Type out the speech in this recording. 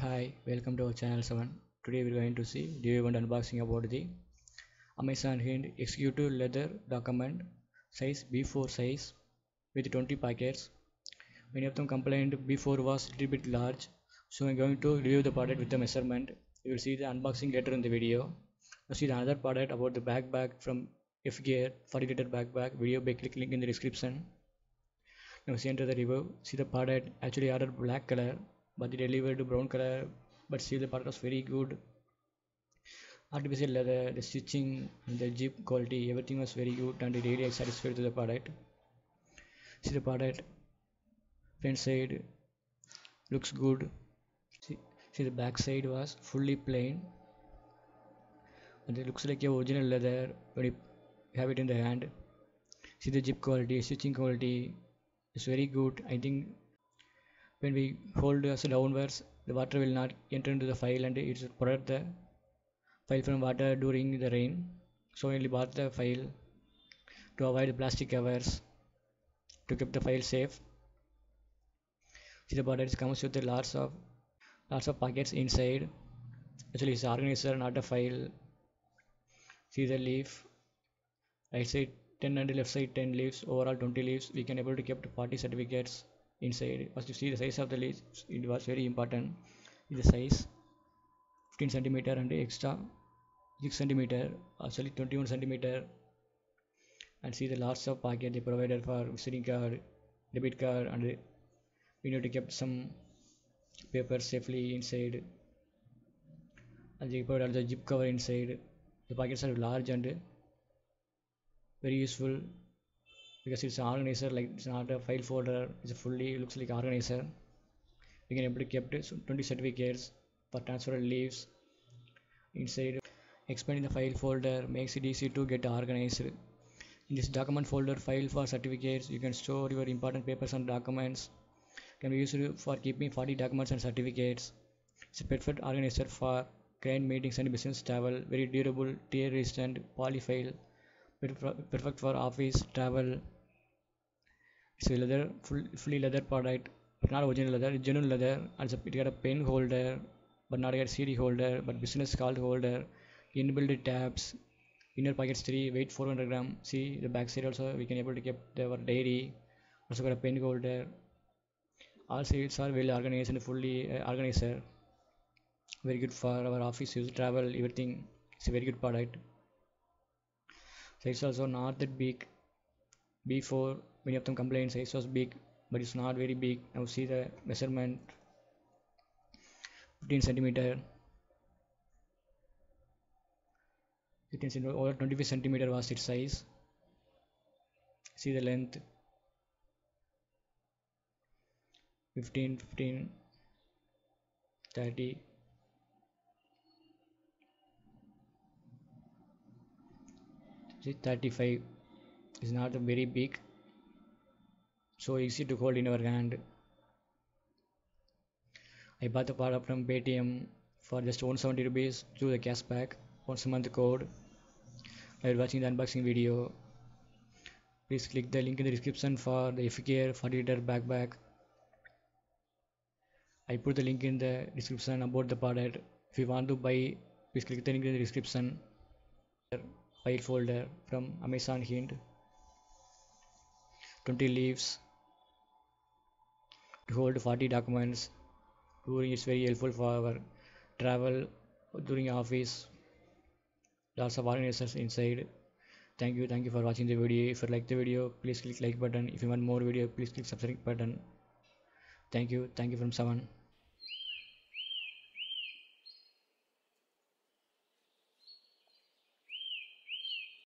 Hi, welcome to our channel 7. Today we're going to see review and unboxing about the AmazingHind Executive Leather Document size B4 size with 20 packets. Many of them complained B4 was little bit large, so I'm going to review the product with the measurement. You will see the unboxing later in the video. Now see the another product about the backpack from F Gear 40 liter backpack video by click link in the description. Now see enter the review. See the product actually ordered black color but they delivered to brown color but still the product was very good. Artificial leather the stitching the zip quality everything was very good and really satisfied with the product. See the product front side looks good. See, see the back side was fully plain. And it looks like a original leather when you have it in the hand. See the zip quality stitching quality is very good. I think when we hold us downwards the water will not enter into the file and it will protect the file from water during the rain. So only bought the file to avoid plastic covers to keep the file safe. See the bottle comes with lots of lots of pockets inside. Actually it's organizer not a file. See the leaf. Right side 10 and left side 10 leaves overall 20 leaves. We can able to keep 40 certificates inside. First you see the size of the leaves it was very important. The size 15 centimeter and extra 6 centimeter actually 21 centimeter. And see the lots of pocket they provided for visiting card debit card and we need to keep some papers safely inside. And they provided the zip cover inside. The pockets are large and very useful because it's an organizer like it's not a file folder it's a fully looks like organizer. We can able to keep 20 certificates for transfer leaves. Inside expanding the file folder makes it easy to get organized. In this document folder file for certificates you can store your important papers and documents. Can be used for keeping 40 documents and certificates. It's a perfect organizer for client meetings and business travel very durable tear resistant polyfile perfect for office travel. It's a leather full, fully leather product but not original leather it's genuine leather. And it got a pen holder but not a CD holder but business card holder. Inbuilt tabs inner pockets 3 weight 400 gram. See the back side also we can able to keep our diary also got a pen holder. All sides are well organized and fully uh, organizer. Very good for our office use travel everything. It's a very good product size also not that big. Before many of them complain size was big but it's not very big. Now see the measurement 15 centimeter. 15 centimeter or 25 centimeter was its size. See the length. 15 15 30 see 35 is not a very big. So easy to hold in our hand. I bought the product from Paytm for just 170 rupees through the cashback once a month code. While watching the unboxing video. Please click the link in the description for the FGear 40 liter backpack. I put the link in the description about the product. If you want to buy please click the link in the description file folder from AmazingHind 20 leaves. To hold 40 documents. Touring is very helpful for our travel during office. Lots of organizers inside. Thank you thank you for watching the video. If you like the video please click like button. If you want more video please click subscribe button. Thank you thank you from someone